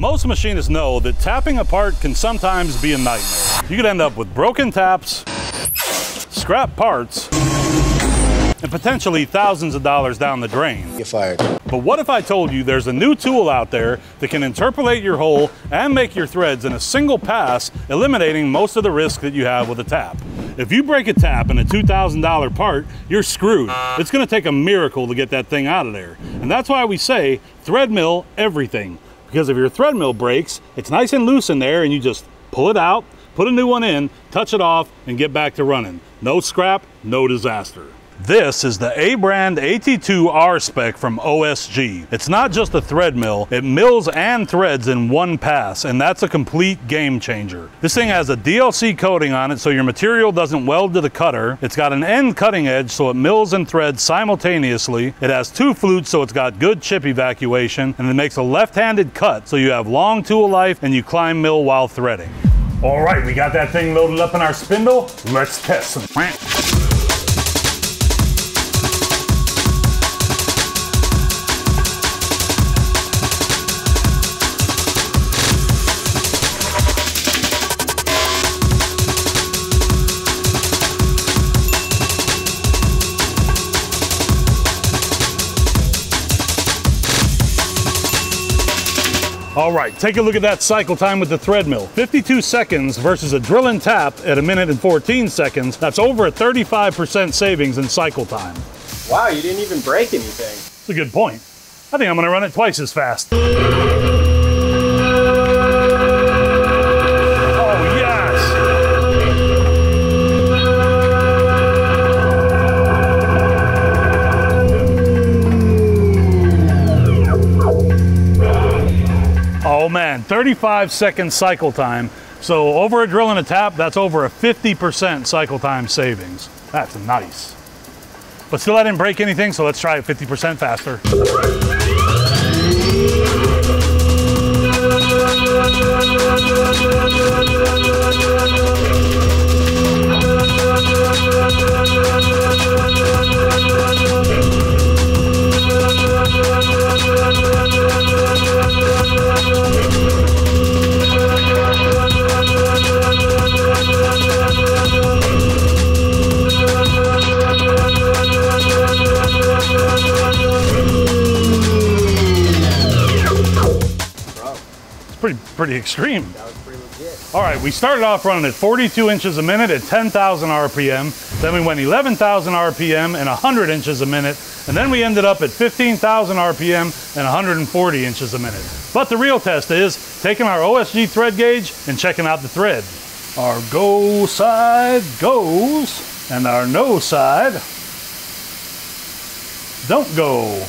Most machinists know that tapping a part can sometimes be a nightmare. You could end up with broken taps, scrap parts, and potentially thousands of dollars down the drain. Get fired. But what if I told you there's a new tool out there that can interpolate your hole and make your threads in a single pass, eliminating most of the risk that you have with a tap? If you break a tap in a $2,000 part, you're screwed. It's gonna take a miracle to get that thing out of there. And that's why we say thread mill everything. Because if your thread mill breaks, it's nice and loose in there and you just pull it out, put a new one in, touch it off, and get back to running. No scrap, no disaster. This is the A-brand AT2R spec from OSG. It's not just a thread mill, it mills and threads in one pass, and that's a complete game changer. This thing has a DLC coating on it so your material doesn't weld to the cutter. It's got an end cutting edge so it mills and threads simultaneously. It has two flutes so it's got good chip evacuation, and it makes a left-handed cut so you have long tool life and you climb mill while threading. All right, we got that thing loaded up in our spindle. Let's test some. All right, take a look at that cycle time with the thread mill. 52 seconds versus a drill and tap at a minute and 14 seconds. That's over a 35% savings in cycle time. Wow, you didn't even break anything. That's a good point. I think I'm gonna run it twice as fast. Man, 35 second cycle time. So over a drill and a tap, that's over a 50% cycle time savings. That's nice. But still I didn't break anything, so let's try it 50% faster. Pretty extreme. That was pretty legit. All right, we started off running at 42 inches a minute at 10,000 RPM. Then we went 11,000 RPM and 100 inches a minute. And then we ended up at 15,000 RPM and 140 inches a minute. But the real test is taking our OSG thread gauge and checking out the thread. Our go side goes and our no side don't go.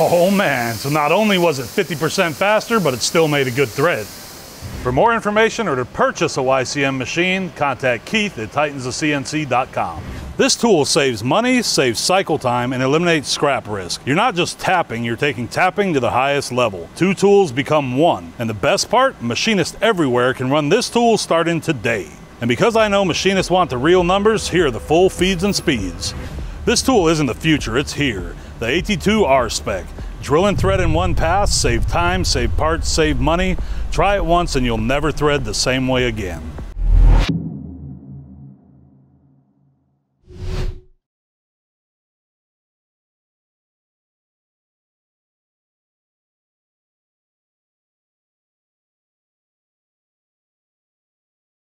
Oh man, so not only was it 50% faster, but it still made a good thread. For more information or to purchase a YCM machine, contact Keith at titansofcnc.com. This tool saves money, saves cycle time, and eliminates scrap risk. You're not just tapping, you're taking tapping to the highest level. Two tools become one. And the best part, machinists everywhere can run this tool starting today. And because I know machinists want the real numbers, here are the full feeds and speeds. This tool isn't the future, it's here. The AT2R spec. Drill and thread in one pass, save time, save parts, save money. Try it once and you'll never thread the same way again.